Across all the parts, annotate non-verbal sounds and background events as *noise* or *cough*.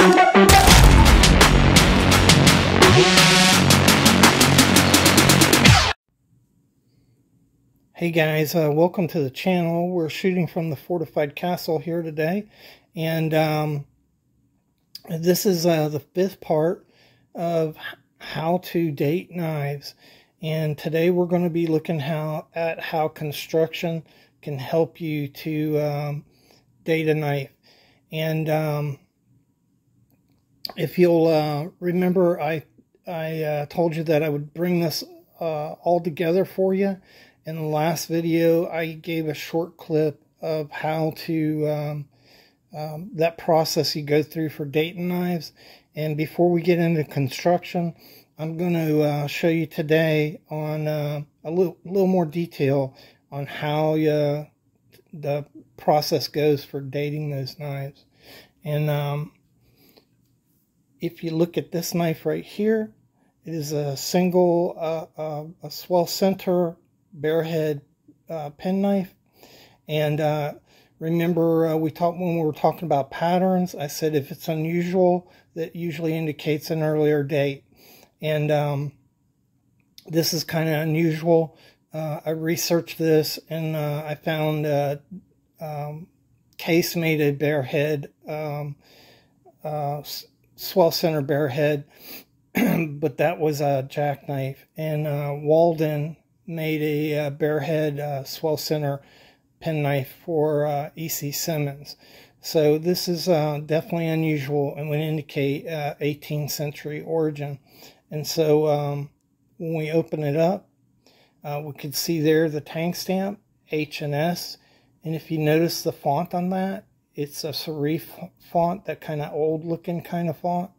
Hey guys, uh, welcome to the channel. We're shooting from the fortified castle here today, and um, this is uh, the fifth part of how to date knives. And today we're going to be looking how at how construction can help you to um, date a knife. And um, if you'll uh, remember, I I uh, told you that I would bring this uh, all together for you in the last video, I gave a short clip of how to, um, um, that process you go through for dating knives. And before we get into construction, I'm going to uh, show you today on uh, a little, little more detail on how you, the process goes for dating those knives. And um, if you look at this knife right here, it is a single, uh, uh a swell center Barehead uh, penknife. And uh, remember, uh, we talked when we were talking about patterns. I said if it's unusual, that usually indicates an earlier date. And um, this is kind of unusual. Uh, I researched this and I found um, Case made a Barehead um, swell center Barehead, *clears throat* but that was a jackknife. And Walden made a uh, Barehead uh, swell center penknife for uh, E.C. Simmons. So this is uh, definitely unusual and would indicate 18th uh, century origin. And so um, when we open it up, uh, we can see there the tang stamp, H and S. And if you notice the font on that, it's a serif font, that kind of old looking kind of font.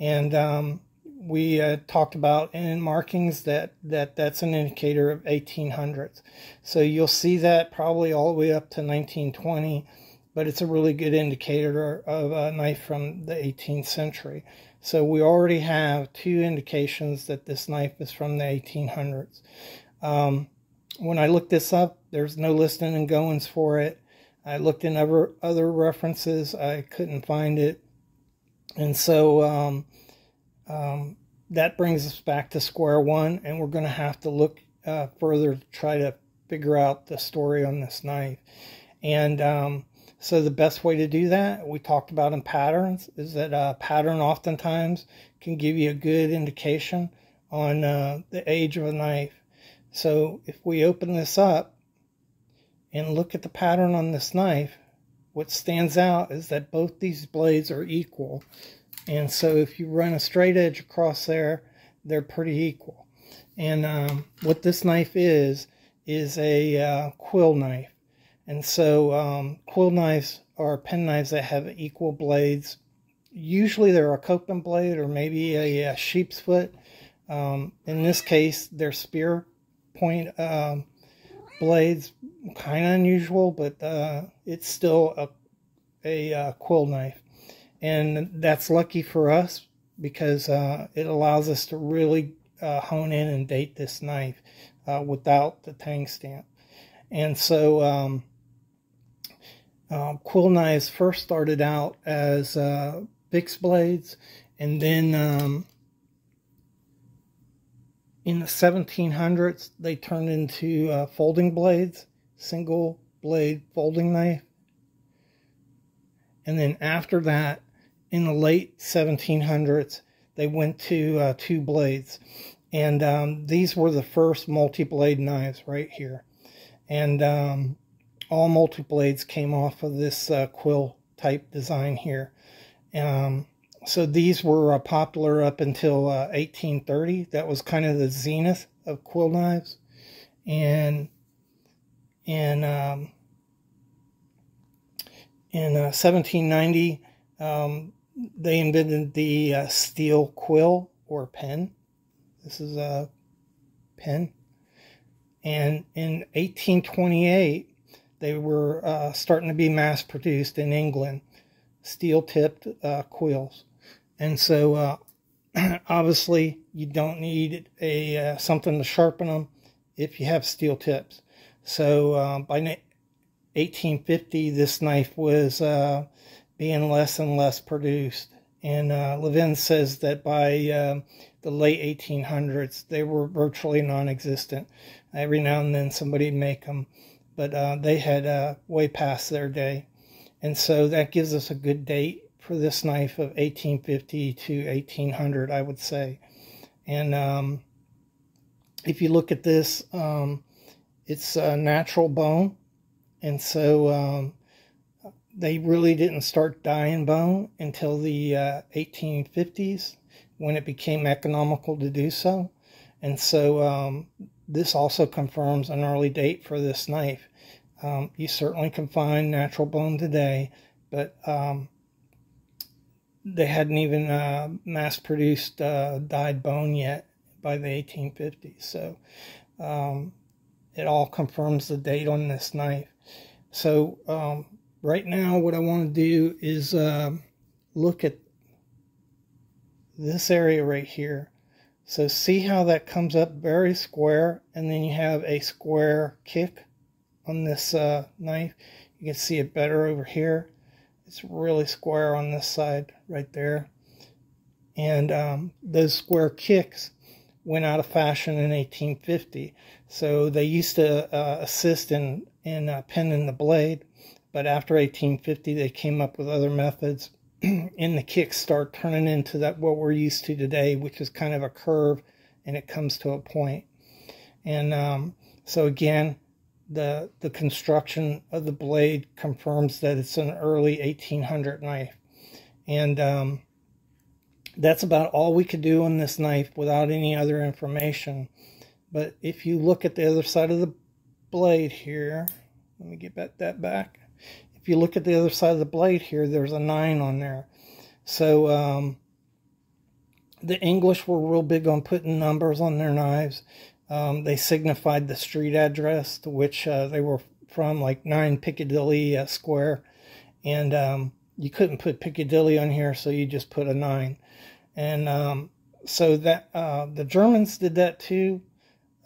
And um, we uh, talked about in markings that, that that's an indicator of 1800s. So you'll see that probably all the way up to 1920, but it's a really good indicator of a knife from the 18th century. So we already have two indications that this knife is from the 1800s. Um, when I looked this up, there's no listing and Goins for it. I looked in other, other references. I couldn't find it. And so um, um, that brings us back to square one, and we're going to have to look uh, further to try to figure out the story on this knife. And um, so the best way to do that, we talked about in patterns, is that a pattern oftentimes can give you a good indication on uh, the age of a knife. So if we open this up and look at the pattern on this knife, what stands out is that both these blades are equal. And so if you run a straight edge across there, they're pretty equal. And um, what this knife is, is a uh, quill knife. And so um, quill knives are pen knives that have equal blades. Usually they're a Copeland blade or maybe a, a sheep's foot. Um, in this case, they're spear point um, blades. Kind of unusual, but uh, it's still a, a uh, quill knife. And that's lucky for us because uh, it allows us to really uh, hone in and date this knife uh, without the tang stamp. And so um, uh, quill knives first started out as uh, fixed blades and then um, in the 1700s they turned into uh, folding blades, single blade folding knife. And then after that, in the late 1700s, they went to uh, two blades. And um, these were the first multi-blade knives right here. And um, all multi-blades came off of this uh, quill type design here. Um, so these were uh, popular up until 1830. Uh, that was kind of the zenith of quill knives. And in, um, in 1790, uh, um, they invented the uh, steel quill or pen. This is a pen. And in 1828, they were uh, starting to be mass produced in England, steel tipped uh, quills. And so, uh, *clears throat* obviously, you don't need a uh, something to sharpen them if you have steel tips. So, uh, by 1850, this knife was being less and less produced. And uh, Levine says that by uh, the late 1800s, they were virtually non existent. Every now and then somebody'd make them, but uh, they had uh, way past their day. And so that gives us a good date for this knife of 1850 to 1800, I would say. And um, if you look at this, um, it's a natural bone. And so um, they really didn't start dyeing bone until the uh, 1850s when it became economical to do so. And so um, this also confirms an early date for this knife. Um, you certainly can find natural bone today, but um, they hadn't even uh, mass produced uh, dyed bone yet by the 1850s. So um, it all confirms the date on this knife. So um, right now, what I want to do is uh, look at this area right here. So see how that comes up very square, and then you have a square kick on this uh, knife. You can see it better over here. It's really square on this side right there. And um, those square kicks went out of fashion in 1850. So they used to uh, assist in, in uh, pinning the blade, but after 1850 they came up with other methods *clears throat* and the kicks start turning into that what we're used to today, which is kind of a curve and it comes to a point. And um, so again, the the construction of the blade confirms that it's an early 1800 knife, and um, that's about all we could do on this knife without any other information. But if you look at the other side of the blade here, let me get that back. If you look at the other side of the blade here, there's a 9 on there. So um, the English were real big on putting numbers on their knives. Um, they signified the street address to which uh, they were from, like 9 Piccadilly uh, Square. And um, you couldn't put Piccadilly on here, so you just put a 9. And um, so that uh, the Germans did that too,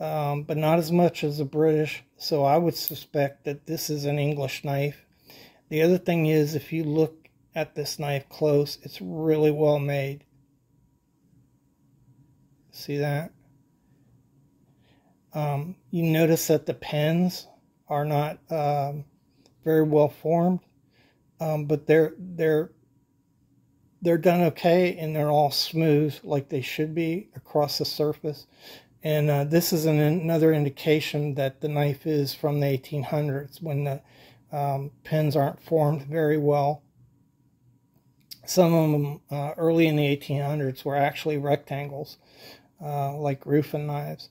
um, but not as much as the British. So I would suspect that this is an English knife. The other thing is, if you look at this knife close, it's really well made. See that? Um, you notice that the pins are not um, very well formed, um, but they're they're they're done okay and they're all smooth like they should be across the surface. And uh, this is an, another indication that the knife is from the 1800s when the um, pins aren't formed very well. Some of them uh, early in the 1800s were actually rectangles, uh, like Ruffin knives.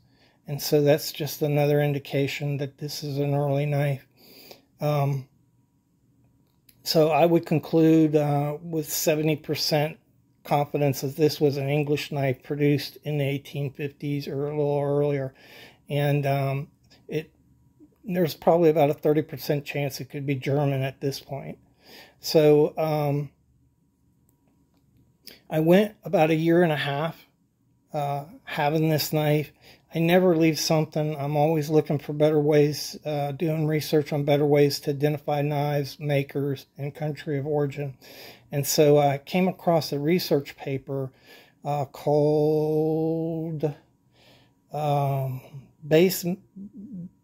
And so that's just another indication that this is an early knife. Um, so I would conclude uh, with 70% confidence that this was an English knife produced in the 1850s or a little earlier. And um, it there's probably about a 30% chance it could be German at this point. So um, I went about a year and a half uh, having this knife. I never leave something. I'm always looking for better ways, uh, doing research on better ways to identify knives, makers, and country of origin. And so I came across a research paper uh, called um, base,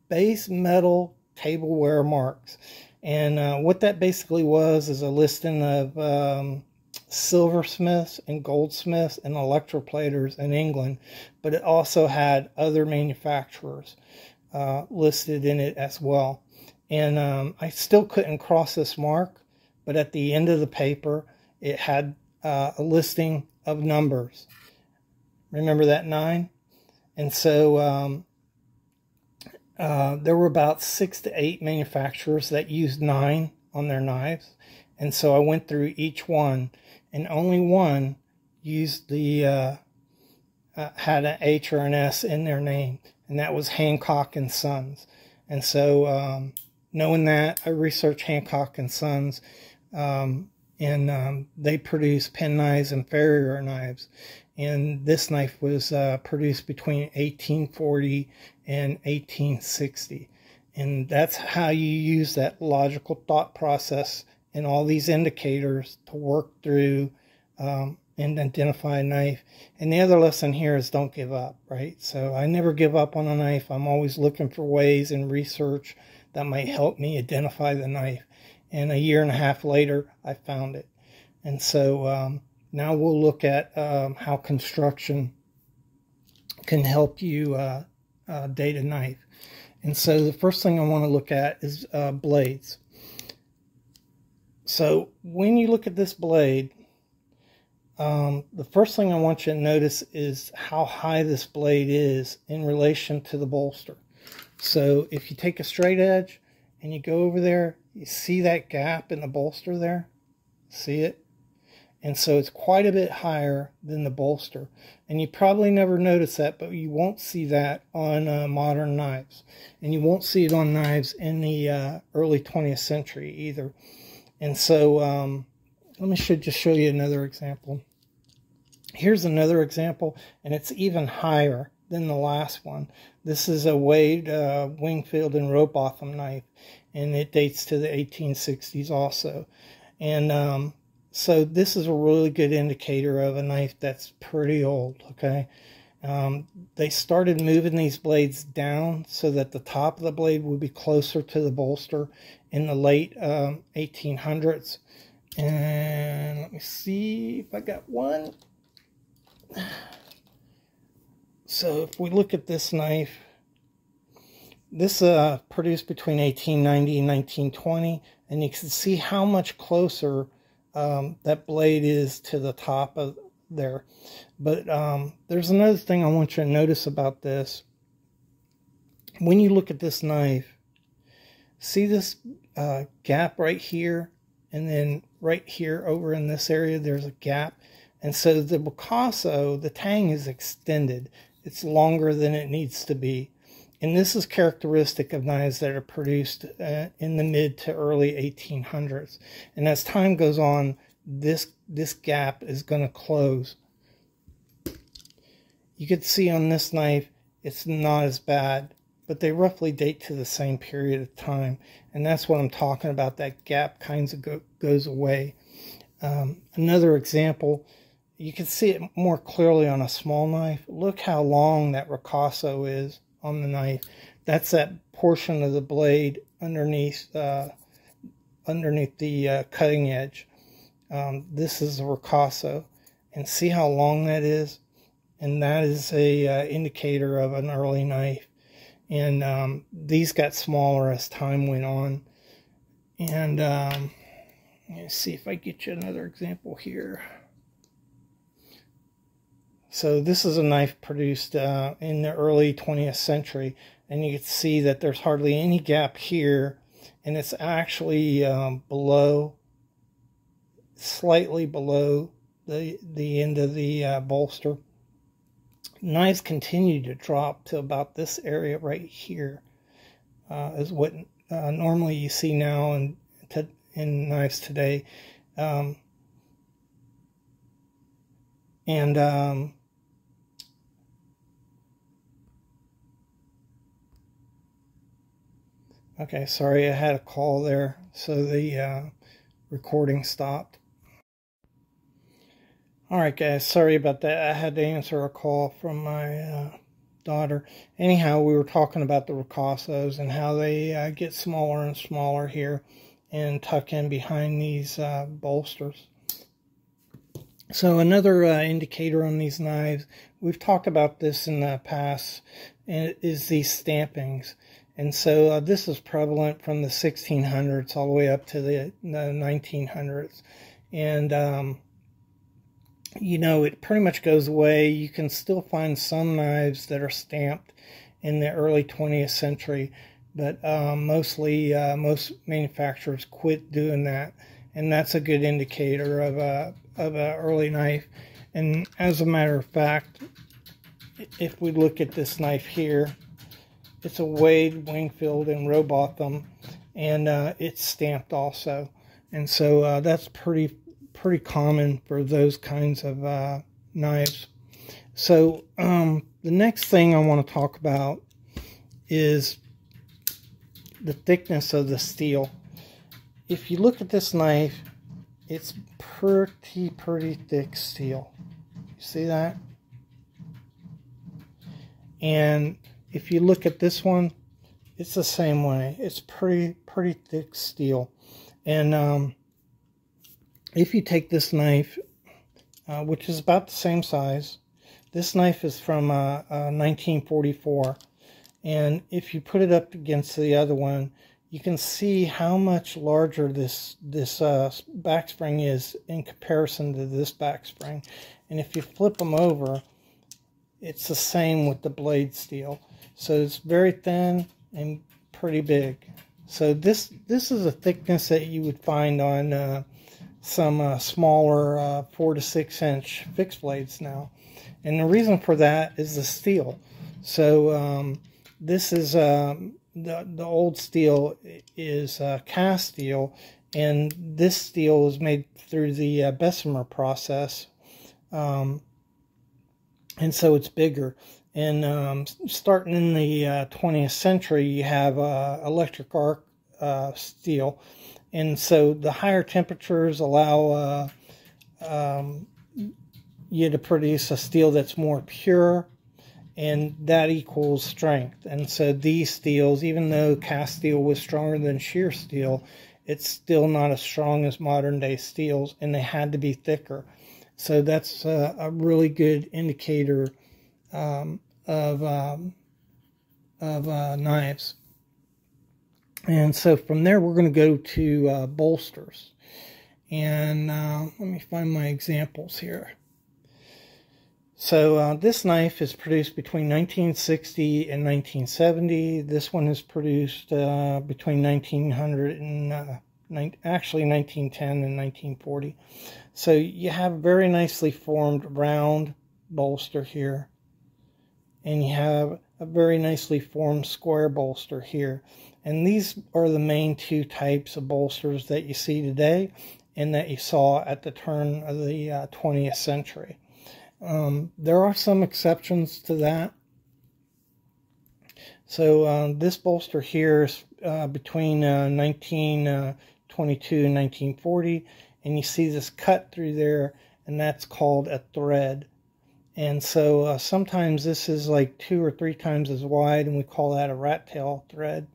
base Metal Tableware Marks. And uh, what that basically was is a listing of um, silversmiths and goldsmiths and electroplaters in England, but it also had other manufacturers uh, listed in it as well. And um, I still couldn't cross this mark, but at the end of the paper, it had uh, a listing of numbers. Remember that nine? And so um, uh, there were about six to eight manufacturers that used nine on their knives. And so I went through each one and only one used the uh, uh, had an H or an S in their name, and that was Hancock and Sons. And so, um, knowing that, I researched Hancock and Sons, um, and um, they produce pen knives and farrier knives. And this knife was uh, produced between 1840 and 1860. And that's how you use that logical thought process and all these indicators to work through um, and identify a knife. And the other lesson here is don't give up, right? So I never give up on a knife. I'm always looking for ways and research that might help me identify the knife. And a year and a half later, I found it. And so um, now we'll look at um, how construction can help you uh, uh, date a knife. And so the first thing I want to look at is uh, blades. So when you look at this blade, um, the first thing I want you to notice is how high this blade is in relation to the bolster. So if you take a straight edge and you go over there, you see that gap in the bolster there? See it? And so it's quite a bit higher than the bolster. And you probably never notice that, but you won't see that on uh, modern knives. And you won't see it on knives in the uh, early 20th century either. And so um, let me should just show you another example. Here's another example, and it's even higher than the last one. This is a Wade uh, Wingfield and Rowbotham knife, and it dates to the 1860s also. And um, so this is a really good indicator of a knife that's pretty old, okay? Um, they started moving these blades down so that the top of the blade would be closer to the bolster in the late um, 1800s. And let me see if I got one. *sighs* So if we look at this knife, this uh, produced between 1890 and 1920, and you can see how much closer um, that blade is to the top of there. But um, there's another thing I want you to notice about this. When you look at this knife, see this uh, gap right here, and then right here over in this area, there's a gap. And so the Ricasso, the tang is extended. It's longer than it needs to be. And this is characteristic of knives that are produced uh, in the mid to early 1800s. And as time goes on, this, this gap is going to close. You can see on this knife, it's not as bad, but they roughly date to the same period of time. And that's what I'm talking about. That gap kind of go, goes away. Um, another example, you can see it more clearly on a small knife. Look how long that ricasso is on the knife. That's that portion of the blade underneath uh, underneath the uh, cutting edge. Um, this is a ricasso, and see how long that is, and that is a uh, indicator of an early knife. And um, these got smaller as time went on. And um, let's see if I get you another example here. So this is a knife produced uh, in the early 20th century, and you can see that there's hardly any gap here, and it's actually um, below, slightly below the the end of the uh, bolster. Knives continue to drop to about this area right here, uh, is what uh, normally you see now in in knives today. Um, and um, Okay, sorry, I had a call there, so the uh, recording stopped. All right, guys, sorry about that. I had to answer a call from my uh, daughter. Anyhow, we were talking about the Ricassos and how they uh, get smaller and smaller here and tuck in behind these uh, bolsters. So another uh, indicator on these knives, we've talked about this in the past, is these stampings. And so uh, this is prevalent from the 1600s all the way up to the, the 1900s. And, um, you know, it pretty much goes away. You can still find some knives that are stamped in the early 20th century, but um, mostly uh, most manufacturers quit doing that. And that's a good indicator of a, of an early knife. And as a matter of fact, if we look at this knife here, it's a Wade, Wingfield, and Rowbotham, and uh, it's stamped also. And so uh, that's pretty pretty common for those kinds of uh, knives. So um, the next thing I want to talk about is the thickness of the steel. If you look at this knife, it's pretty, pretty thick steel. You see that? And if you look at this one, it's the same way. It's pretty, pretty thick steel. And um, if you take this knife, uh, which is about the same size, this knife is from uh, uh, 1944. And if you put it up against the other one, you can see how much larger this this uh, back spring is in comparison to this back spring. And if you flip them over, it's the same with the blade steel. So it's very thin and pretty big. So this this is a thickness that you would find on uh, some uh, smaller uh, four to six inch fixed blades now. And the reason for that is the steel. So um, this is um, the, the old steel is uh, cast steel, and this steel is made through the uh, Bessemer process, um, and so it's bigger. And um, starting in the uh, 20th century, you have uh, electric arc uh, steel, and so the higher temperatures allow uh, um, you to produce a steel that's more pure and that equals strength. And so these steels, even though cast steel was stronger than shear steel, it's still not as strong as modern day steels, and they had to be thicker. So that's a, a really good indicator um, of um, of uh, knives. And so from there, we're going to go to uh, bolsters. And uh, let me find my examples here. So uh, this knife is produced between 1960 and 1970. This one is produced uh, between 1900 and uh, actually 1910 and 1940. So you have a very nicely formed round bolster here. And you have a very nicely formed square bolster here. And these are the main two types of bolsters that you see today and that you saw at the turn of the 20th uh, century. Um, there are some exceptions to that. So uh, this bolster here is uh, between uh, 1922 and 1940, and you see this cut through there, and that's called a thread. And so uh, sometimes this is like two or three times as wide, and we call that a rat tail thread.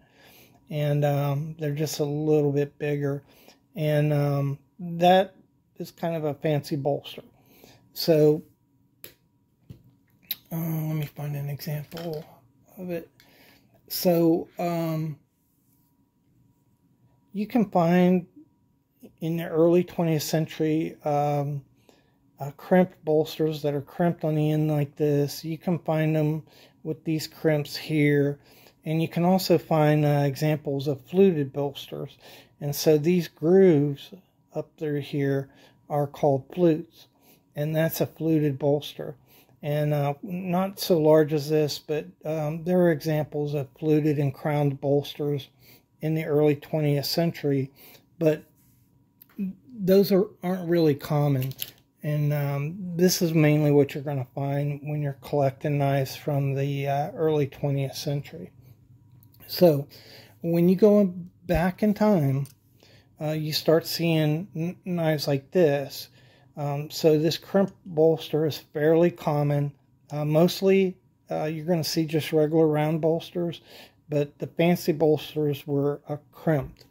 And um, they're just a little bit bigger. And um, that is kind of a fancy bolster. So uh, let me find an example of it. So, um, you can find in the early 20th century um, uh, crimped bolsters that are crimped on the end like this. You can find them with these crimps here. And you can also find uh, examples of fluted bolsters. And so these grooves up through here are called flutes. And that's a fluted bolster and uh, not so large as this, but um, there are examples of fluted and crowned bolsters in the early 20th century, but those are, aren't really common. And um, this is mainly what you're going to find when you're collecting knives from the uh, early 20th century. So when you go back in time, uh, you start seeing knives like this um, so this crimp bolster is fairly common. Uh, mostly uh, you're going to see just regular round bolsters, but the fancy bolsters were uh, crimped.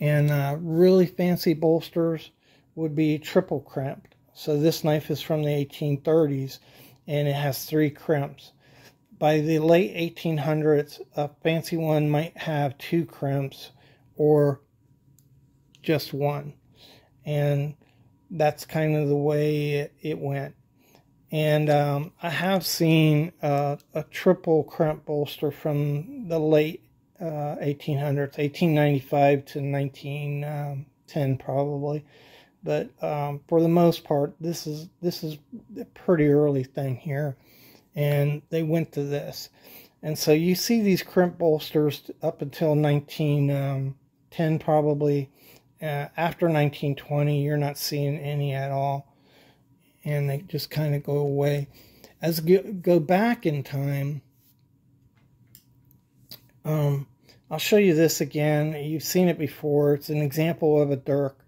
And uh, really fancy bolsters would be triple crimped. So this knife is from the 1830s and it has three crimps. By the late 1800s, a fancy one might have two crimps or just one. And that's kind of the way it, it went. And um, I have seen uh, a triple crimp bolster from the late uh, 1800s, 1895 to 1910 um, probably. But um, for the most part, this is this is a pretty early thing here, and they went to this. And so you see these crimp bolsters up until 1910 um, probably uh, after 1920, you're not seeing any at all, and they just kind of go away. As go, go back in time, um, I'll show you this again. You've seen it before. It's an example of a dirk.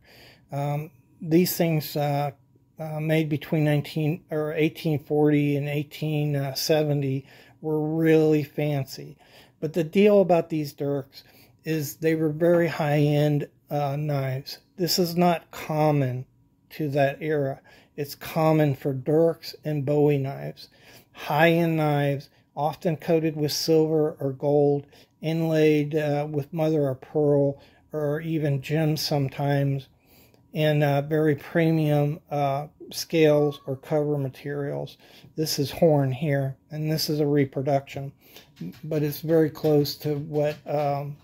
Um, these things uh, uh, made between 19 or 1840 and 1870 were really fancy. But the deal about these dirks is they were very high end uh, knives. This is not common to that era. It's common for dirks and bowie knives. High end knives, often coated with silver or gold, inlaid uh, with mother of pearl or even gems sometimes, and uh, very premium uh, scales or cover materials. This is horn here, and this is a reproduction, but it's very close to what um,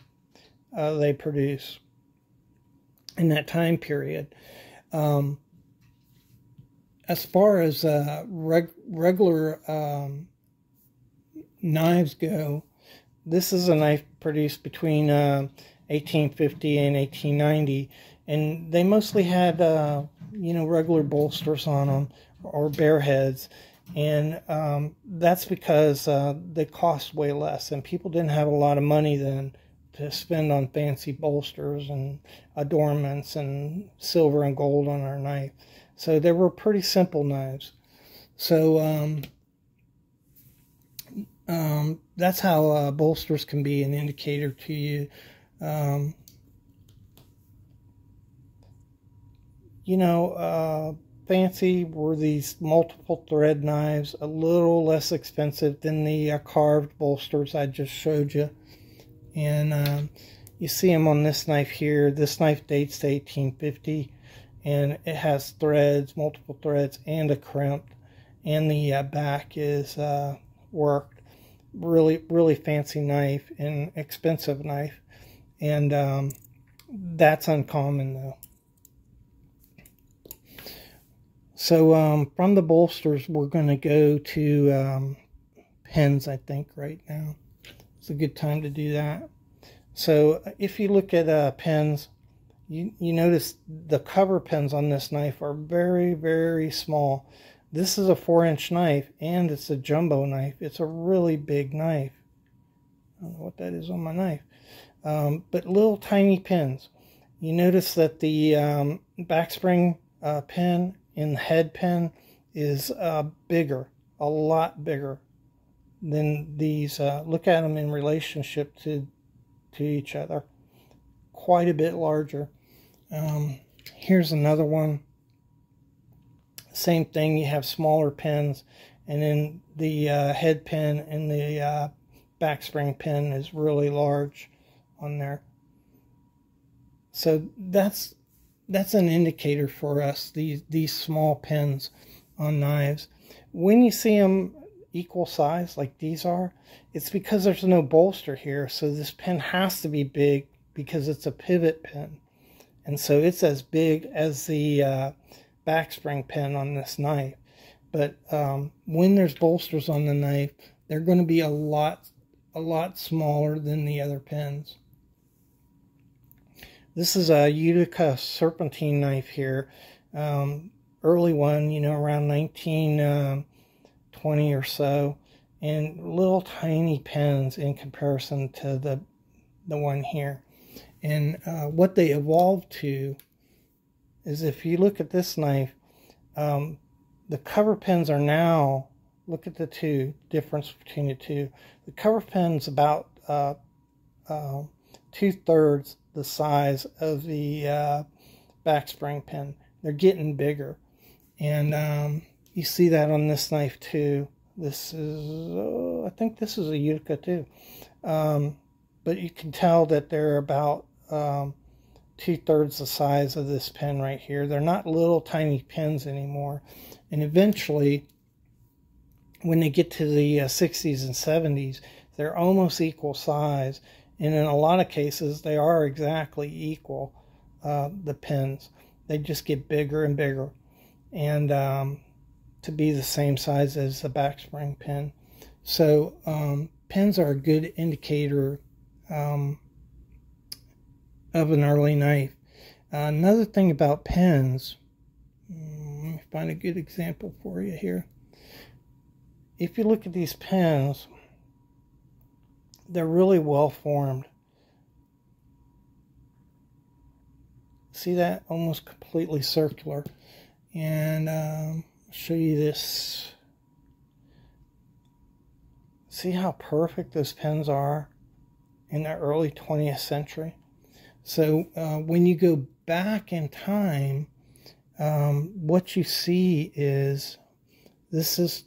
uh, they produce in that time period. Um, as far as uh, reg- regular um, knives go, this is a knife produced between uh, 1850 and 1890, and they mostly had, uh, you know, regular bolsters on them or bare heads, and um, that's because uh, they cost way less, and people didn't have a lot of money then to spend on fancy bolsters and adornments and silver and gold on our knife. So they were pretty simple knives. So um, um, that's how uh, bolsters can be an indicator to you. You know, uh, fancy were these multiple thread knives, a little less expensive than the uh, carved bolsters I just showed you. And um, you see them on this knife here. This knife dates to 1850 and it has threads, multiple threads, and a crimp. And the uh, back is uh, worked. Really, really fancy knife and expensive knife. And um, that's uncommon though. So um, from the bolsters, we're going to go to um, pins, I think, right now. It's a good time to do that. So if you look at uh, pins, you, you notice the cover pins on this knife are very, very small. This is a four inch knife and it's a jumbo knife. It's a really big knife. I don't know what that is on my knife. Um, but little tiny pins. You notice that the um, backspring uh, pin in the head pin is uh, bigger, a lot bigger than these. Uh, look at them in relationship to to each other. Quite a bit larger. Um, here's another one. Same thing, you have smaller pins, and then the uh, head pin and the uh, back spring pin is really large on there. So that's that's an indicator for us, these, these small pins on knives. When you see them equal size like these are, it's because there's no bolster here. So this pin has to be big because it's a pivot pin. And so it's as big as the uh, backspring pin on this knife. But um, when there's bolsters on the knife, they're going to be a lot, a lot smaller than the other pins. This is a Utica serpentine knife here. Um, early one, you know, around 1920 uh, or so. And little tiny pins in comparison to the, the one here. And uh, what they evolved to is if you look at this knife, um, the cover pins are now, look at the two, difference between the two. The cover pin's about uh, uh, two thirds the size of the uh, backspring pin. They're getting bigger. And um, you see that on this knife too. This is, uh, I think this is a Utica too. Um, but you can tell that they're about um, two thirds the size of this pin right here. They're not little tiny pins anymore. And eventually, when they get to the uh, 60s and 70s, they're almost equal size and in a lot of cases, they are exactly equal, uh, the pins. They just get bigger and bigger and um, to be the same size as the backspring pin. So um, pins are a good indicator um, of an early knife. Uh, another thing about pins, mm, let me find a good example for you here. If you look at these pins, they're really well formed. See that? Almost completely circular. And um, show you this. See how perfect those pins are in the early 20th century? So uh, when you go back in time, um, what you see is this is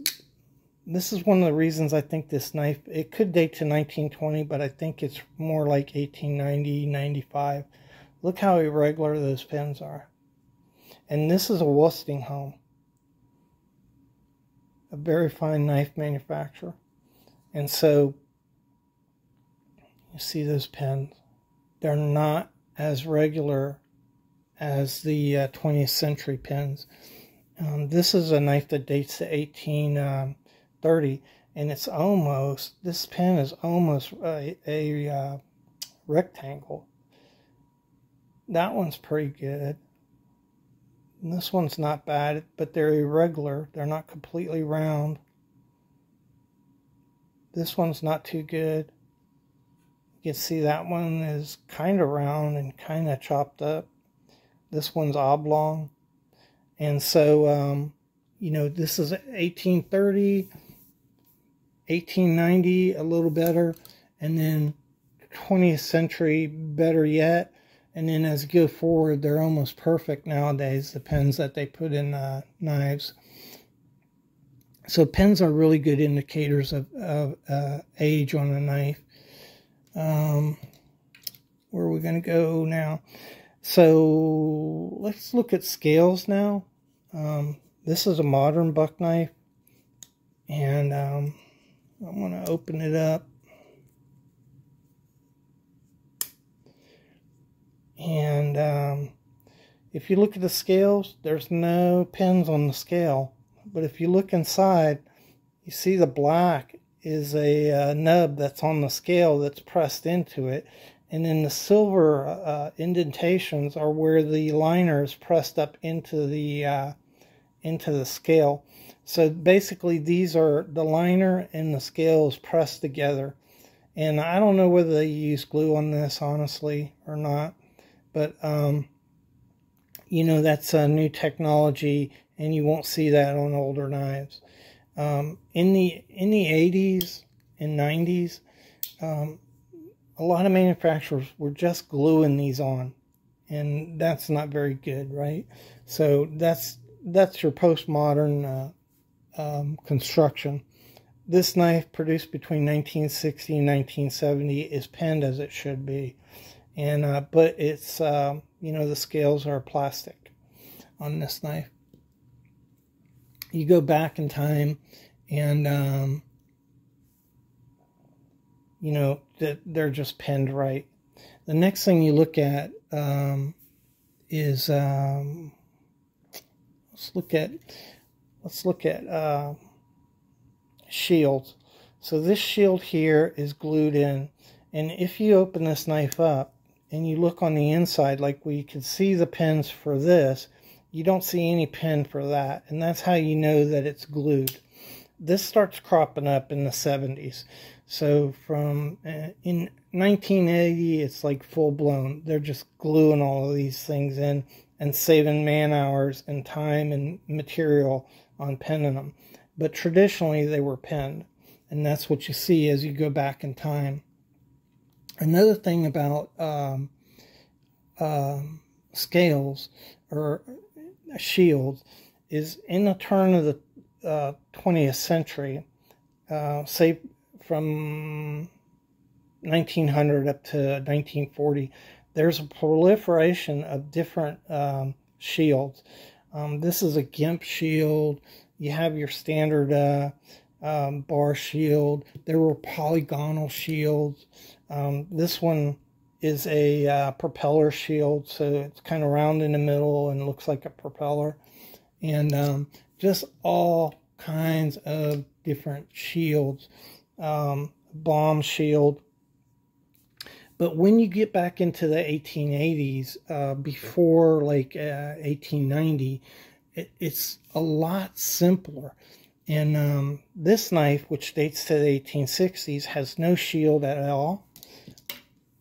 this is one of the reasons I think this knife it could date to 1920, but I think it's more like 1890, 95. Look how irregular those pins are. And this is a Westinghouse, a very fine knife manufacturer. And so you see those pins. They're not as regular as the uh, 20th century pins. Um, this is a knife that dates to 1830, um, and it's almost, this pin is almost a, a uh, rectangle. That one's pretty good. And this one's not bad, but they're irregular. They're not completely round. This one's not too good. You can see that one is kind of round and kind of chopped up. This one's oblong. And so, um, you know, this is 1830, 1890, a little better. And then 20th century, better yet. And then as you go forward, they're almost perfect nowadays, the pins that they put in uh, knives. So pins are really good indicators of, of uh, age on a knife. Um, where are we going to go now? So let's look at scales now. Um, this is a modern buck knife. And um, I'm going to open it up. And um, if you look at the scales, there's no pins on the scale. But if you look inside, you see the black is a uh, nub that's on the scale that's pressed into it. And then the silver uh, indentations are where the liner is pressed up into the uh, into the scale. So basically, these are the liner and the scales pressed together. And I don't know whether they use glue on this, honestly, or not. But, um, you know, that's a new technology, and you won't see that on older knives. Um, in the in the 80s and 90s, um, a lot of manufacturers were just gluing these on, and that's not very good, right? So that's that's your postmodern uh, um, construction. This knife, produced between 1960 and 1970, is penned as it should be. And uh, but it's uh, you know the scales are plastic on this knife. You go back in time and um, you know that they're just penned right. The next thing you look at um, is um, let's look at let's look at uh, shields so this shield here is glued in and if you open this knife up and you look on the inside, like we can see the pins for this, you don't see any pin for that. And that's how you know that it's glued. This starts cropping up in the 70s. So from uh, in 1980, it's like full blown. They're just gluing all of these things in and saving man hours and time and material on penning them. But traditionally, they were penned. And that's what you see as you go back in time. Another thing about um, um, scales or shields is in the turn of the uh, 20th century, uh, say from 1900 up to 1940, there's a proliferation of different um, shields. Um, this is a GIMP shield. You have your standard uh, um, bar shield. There were polygonal shields. Um, this one is a uh, propeller shield, so it's kind of round in the middle and looks like a propeller. And um, just all kinds of different shields. Um, bomb shield. But when you get back into the 1880s, uh, before like uh, 1890, it, it's a lot simpler. And um, this knife, which dates to the 1860s, has no shield at all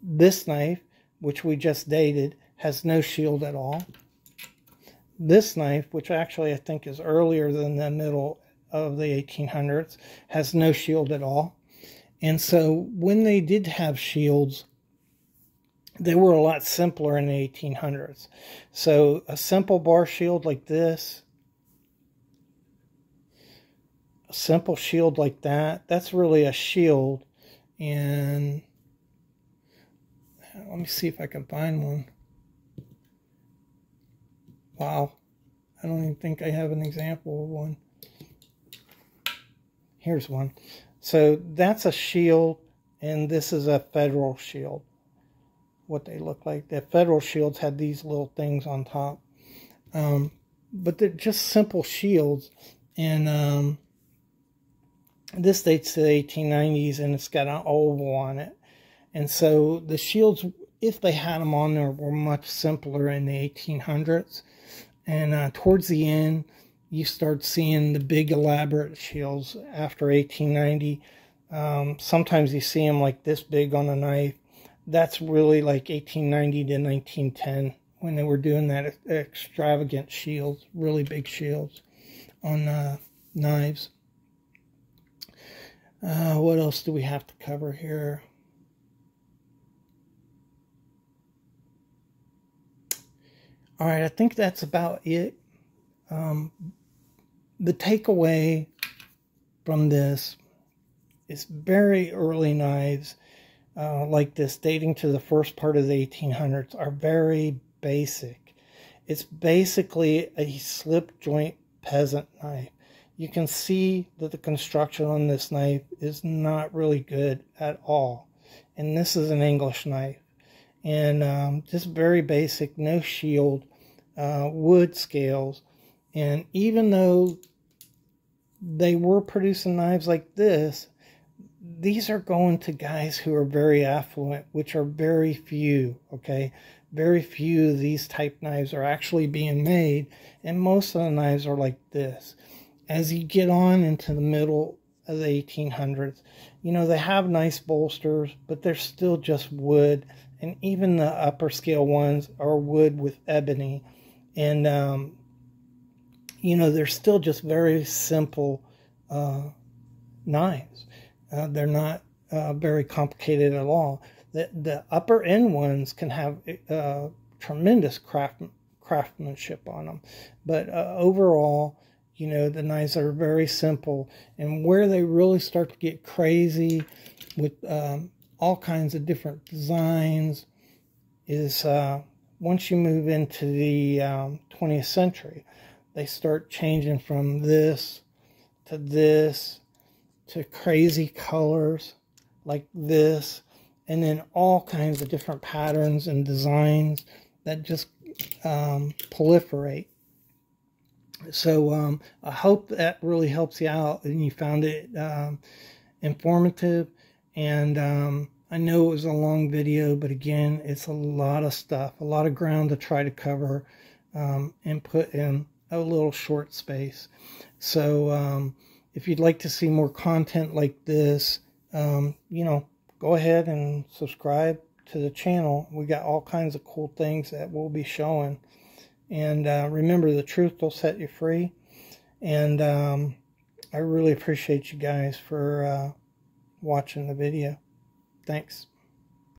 this knife, which we just dated, has no shield at all. This knife, which actually I think is earlier than the middle of the 1800s, has no shield at all. And so when they did have shields, they were a lot simpler in the 1800s. So a simple bar shield like this, a simple shield like that, that's really a shield. And let me see if I can find one. Wow. I don't even think I have an example of one. Here's one. So that's a shield, and this is a federal shield what they look like. The federal shields had these little things on top. Um, but they're just simple shields. And um, this dates to the 1890s and it's got an oval on it. And so the shields, if they had them on there, were much simpler in the 1800s. And uh, towards the end, you start seeing the big elaborate shields after 1890. Um, sometimes you see them like this big on a knife that's really like 1890 to 1910 when they were doing that extravagant shields, really big shields on uh, knives. Uh, what else do we have to cover here? All right, I think that's about it. Um, the takeaway from this is very early knives uh, like this, dating to the first part of the 1800s, are very basic. It's basically a slip joint peasant knife. You can see that the construction on this knife is not really good at all. And this is an English knife. And um, just very basic, no shield, uh, wood scales. And even though they were producing knives like this, these are going to guys who are very affluent, which are very few, okay? Very few of these type knives are actually being made, and most of the knives are like this. As you get on into the middle of the 1800s, you know, they have nice bolsters, but they're still just wood, and even the upper scale ones are wood with ebony. And, um, you know, they're still just very simple uh, knives. Uh, they're not uh, very complicated at all. The, the upper end ones can have uh, tremendous craft, craftsmanship on them, but uh, overall, you know, the knives are very simple. And where they really start to get crazy with um, all kinds of different designs is uh, once you move into the um, 20th century, they start changing from this to this to crazy colors like this, and then all kinds of different patterns and designs that just um, proliferate. So um, I hope that really helps you out and you found it um, informative. And um, I know it was a long video, but again, it's a lot of stuff, a lot of ground to try to cover um, and put in a little short space. So um, if you'd like to see more content like this, um, you know, go ahead and subscribe to the channel. We got all kinds of cool things that we'll be showing. And uh, remember, the truth will set you free. And um, I really appreciate you guys for uh, watching the video. Thanks.